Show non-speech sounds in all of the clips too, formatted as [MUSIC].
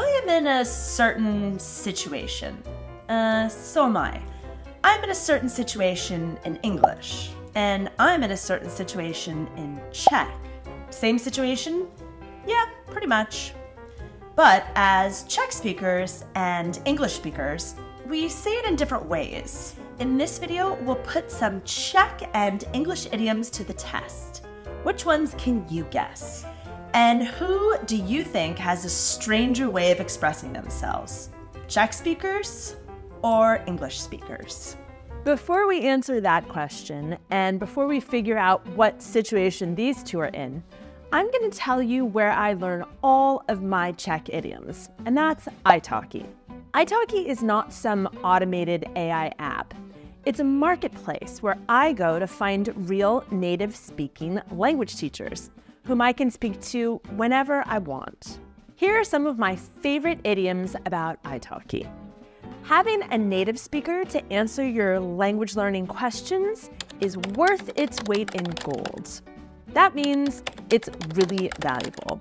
I am in a certain situation. Uh, so am I. I'm in a certain situation in English, and I'm in a certain situation in Czech. Same situation? Yeah, pretty much. But as Czech speakers and English speakers, we say it in different ways. In this video, we'll put some Czech and English idioms to the test. Which ones can you guess? And who do you think has a stranger way of expressing themselves? Czech speakers or English speakers? Before we answer that question, and before we figure out what situation these two are in, I'm going to tell you where I learn all of my Czech idioms, and that's italki. italki is not some automated AI app. It's a marketplace where I go to find real native speaking language teachers whom I can speak to whenever I want. Here are some of my favorite idioms about italki. Having a native speaker to answer your language learning questions is worth its weight in gold. That means it's really valuable.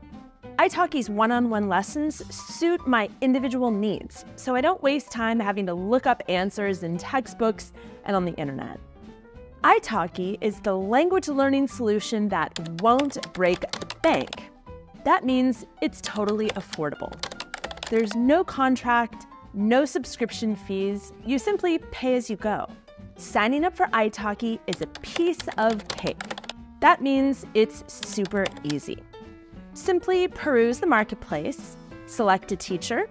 italki's one-on-one lessons suit my individual needs, so I don't waste time having to look up answers in textbooks and on the internet. Italki is the language learning solution that won't break the bank. That means it's totally affordable. There's no contract, no subscription fees, you simply pay as you go. Signing up for italki is a piece of cake. That means it's super easy. Simply peruse the marketplace, select a teacher,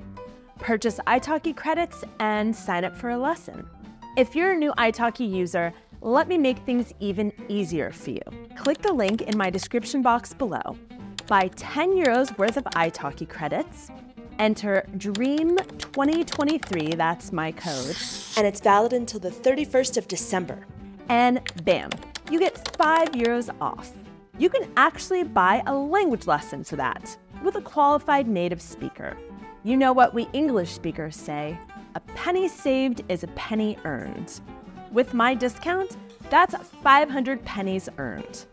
purchase italki credits, and sign up for a lesson. If you're a new italki user, let me make things even easier for you. Click the link in my description box below. Buy 10 euros worth of italki credits, enter DREAM2023, that's my code, and it's valid until the 31st of December. And bam, you get 5 euros off. You can actually buy a language lesson for that with a qualified native speaker. You know what we English speakers say a penny saved is a penny earned. With my discount, that's 500 pennies earned.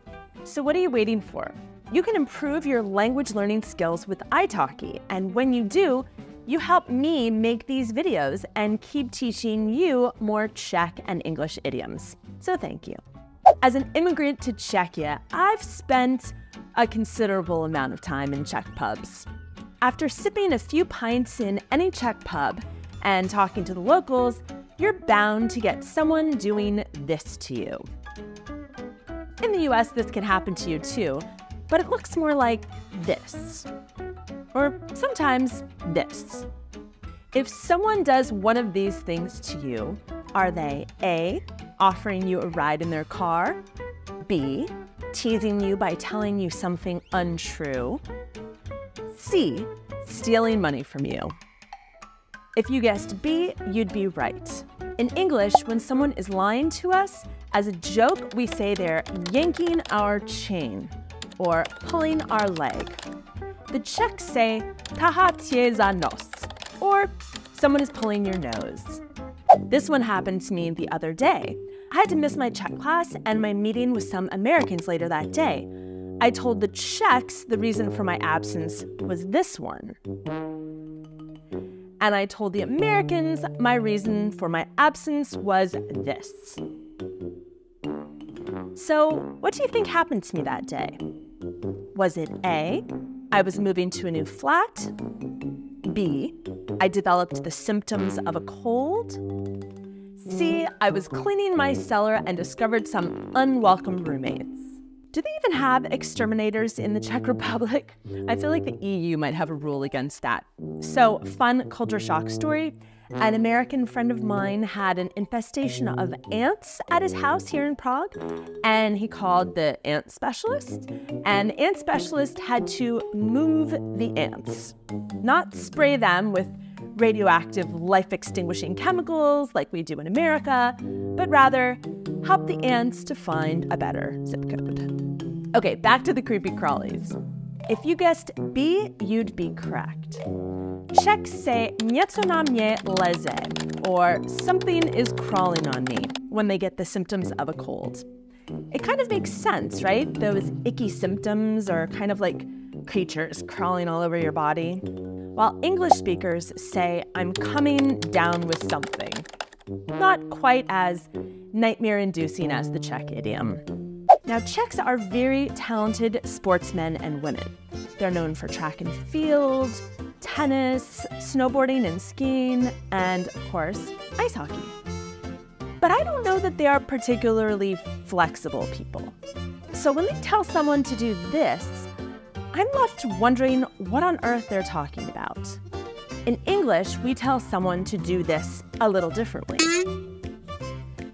So, what are you waiting for? You can improve your language learning skills with italki, and when you do, you help me make these videos and keep teaching you more Czech and English idioms. So thank you. As an immigrant to Czechia, I've spent a considerable amount of time in Czech pubs. After sipping a few pints in any Czech pub and talking to the locals, you're bound to get someone doing this to you. In the US, this can happen to you too, but it looks more like this. Or sometimes this. If someone does one of these things to you, are they A, offering you a ride in their car, B, teasing you by telling you something untrue, C, stealing money from you? If you guessed B, you'd be right. In English, when someone is lying to us, as a joke, we say they're yanking our chain or pulling our leg. The Czechs say tahat za nos, or someone is pulling your nose. This one happened to me the other day. I had to miss my Czech class and my meeting with some Americans later that day. I told the Czechs the reason for my absence was this one. And I told the Americans my reason for my absence was this. So, what do you think happened to me that day? Was it A, I was moving to a new flat? B, I developed the symptoms of a cold? C, I was cleaning my cellar and discovered some unwelcome roommates. Do they even have exterminators in the Czech Republic? I feel like the EU might have a rule against that. So, fun culture shock story. An American friend of mine had an infestation of ants at his house here in Prague, and he called the ant specialist. And the ant specialist had to move the ants, not spray them with radioactive life extinguishing chemicals like we do in America, but rather help the ants to find a better zip code. Okay, back to the creepy crawlies. If you guessed B, you'd be correct. Czechs say něco na mě leze, or something is crawling on me, when they get the symptoms of a cold. It kind of makes sense, right? Those icky symptoms are kind of like creatures crawling all over your body. while English speakers say, I'm coming down with something. Not quite as nightmare inducing as the Czech idiom. Now, Czechs are very talented sportsmen and women. They're known for track and field, tennis, snowboarding and skiing, and of course, ice hockey. But I don't know that they are particularly flexible people. So when they tell someone to do this, I'm left wondering what on earth they're talking about. In English, we tell someone to do this a little differently.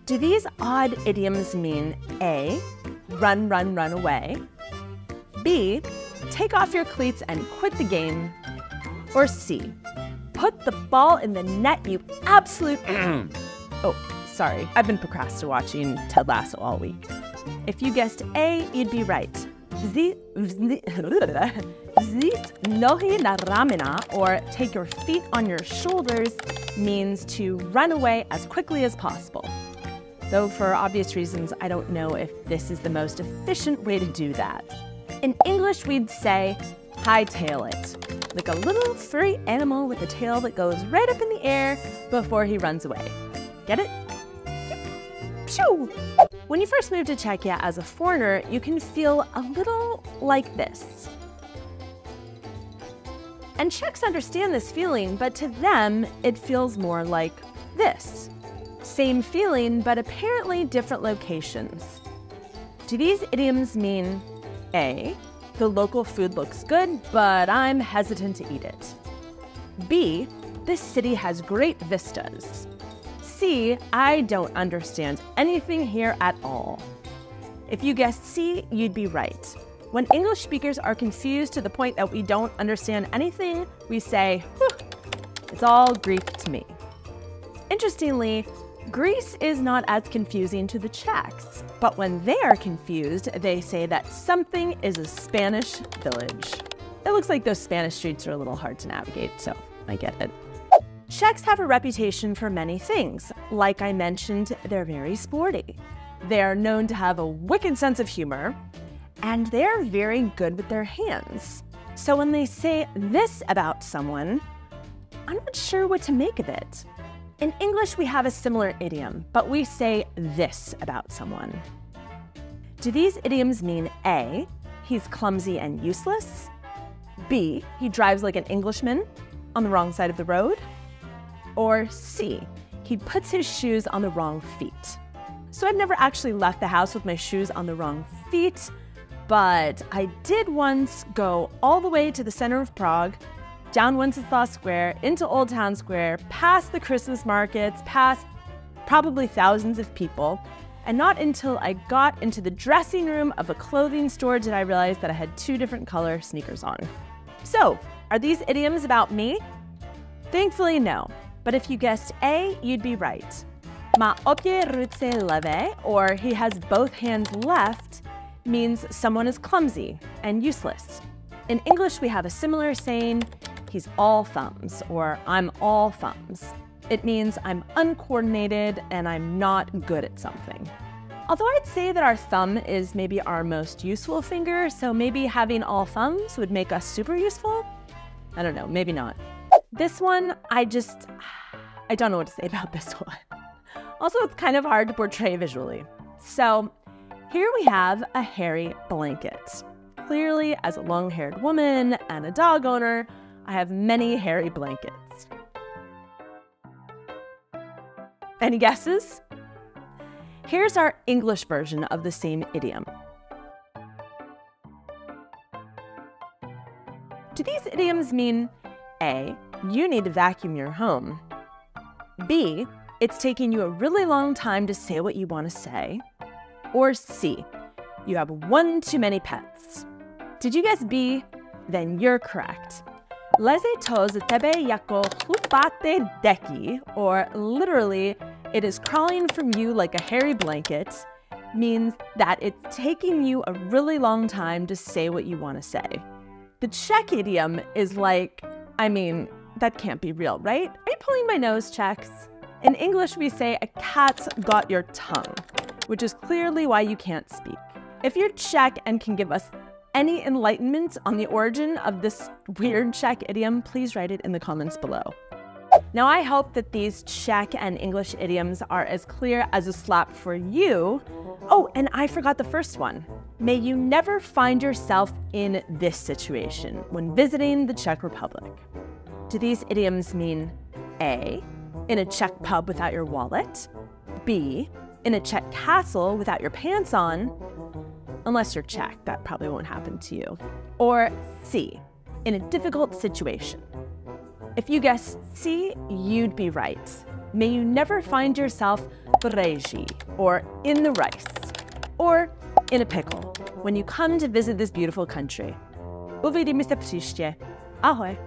Do these odd idioms mean A, run, run, run away, B, take off your cleats and quit the game, or C, put the ball in the net, you absolute. [CLEARS THROAT] oh, sorry, I've been procrastinating watching Ted Lasso all week. If you guessed A, you'd be right. Zit zit [LAUGHS] Zit nohi na ramina, or take your feet on your shoulders, means to run away as quickly as possible. Though for obvious reasons, I don't know if this is the most efficient way to do that. In English, we'd say hightail it, like a little furry animal with a tail that goes right up in the air before he runs away. Get it? Pshoo! When you first move to Czechia as a foreigner, you can feel a little like this. And Czechs understand this feeling, but to them, it feels more like this. Same feeling, but apparently different locations. Do these idioms mean A, the local food looks good, but I'm hesitant to eat it? B, this city has great vistas. C, I don't understand anything here at all. If you guessed C, you'd be right. When English speakers are confused to the point that we don't understand anything, we say, it's all Greek to me. Interestingly, Greece is not as confusing to the Czechs, but when they are confused, they say that something is a Spanish village. It looks like those Spanish streets are a little hard to navigate, so I get it. Czechs have a reputation for many things. Like I mentioned, they're very sporty. They're known to have a wicked sense of humor, and they're very good with their hands. So when they say this about someone, I'm not sure what to make of it. In English, we have a similar idiom, but we say this about someone. Do these idioms mean A, he's clumsy and useless? B, he drives like an Englishman on the wrong side of the road? Or C, he puts his shoes on the wrong feet? So I've never actually left the house with my shoes on the wrong feet, but I did once go all the way to the center of Prague, down Wenceslas Square, into Old Town Square, past the Christmas markets, past probably thousands of people. And not until I got into the dressing room of a clothing store did I realize that I had two different color sneakers on. So, are these idioms about me? Thankfully, no. But if you guessed A, you'd be right. Ma opie ruce leve, or he has both hands left, means someone is clumsy and useless. In English, we have a similar saying, he's all thumbs, or I'm all thumbs. It means I'm uncoordinated and I'm not good at something. Although I'd say that our thumb is maybe our most useful finger, so maybe having all thumbs would make us super useful? I don't know, maybe not. This one, I just, I don't know what to say [LAUGHS] about this one. Also, it's kind of hard to portray visually. So here we have a hairy blanket. Clearly, as a long haired woman and a dog owner, I have many hairy blankets. Any guesses? Here's our English version of the same idiom. Do these idioms mean A, you need to vacuum your home, B, it's taking you a really long time to say what you want to say, or C, you have one too many pets. Did you guess B? Then you're correct. Leze to z tebe jako chlupate deki, or literally, it is crawling from you like a hairy blanket, means that it's taking you a really long time to say what you want to say. The Czech idiom is like, I mean, that can't be real, right? Are you pulling my nose, Czechs? In English, we say a cat's got your tongue which is clearly why you can't speak. If you're Czech and can give us any enlightenment on the origin of this weird Czech idiom, please write it in the comments below. Now, I hope that these Czech and English idioms are as clear as a slap for you. Oh, and I forgot the first one. May you never find yourself in this situation when visiting the Czech Republic. Do these idioms mean A, in a Czech pub without your wallet, B, in a Czech castle without your pants on, unless you're Czech, that probably won't happen to you, or C, in a difficult situation? If you guessed C, you'd be right. May you never find yourself breji, or in the rice, or in a pickle when you come to visit this beautiful country. Uvidíme se příště. Ahoj!